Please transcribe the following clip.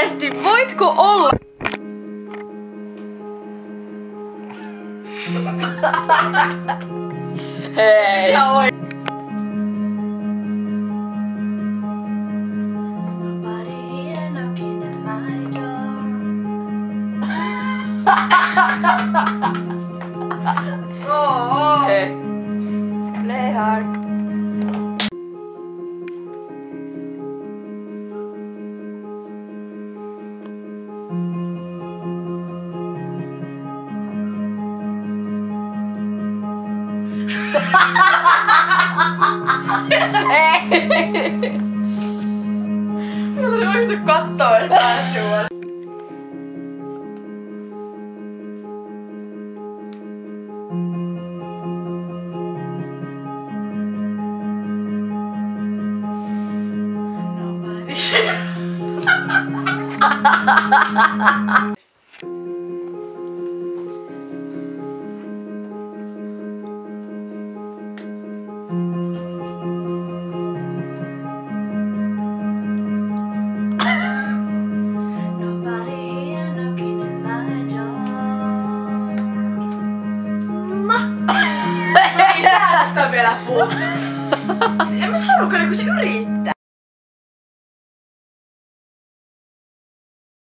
Oikeesti, voitko olla? Hei. No, voin. Ha ha ha ha! Hei. Mä tuli oikeesti kattoo sua. Nobody. Nobody Ei tää tästä on vielä puhuttu. En mä sanonut, kun se yrittää.